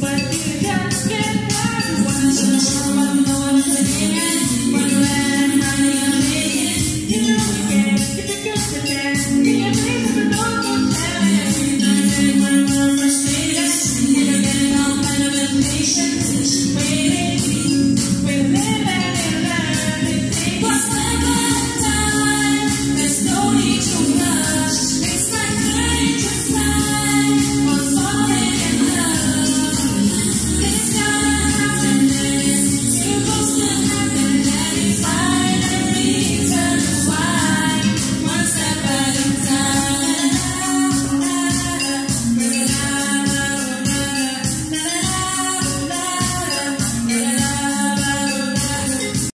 But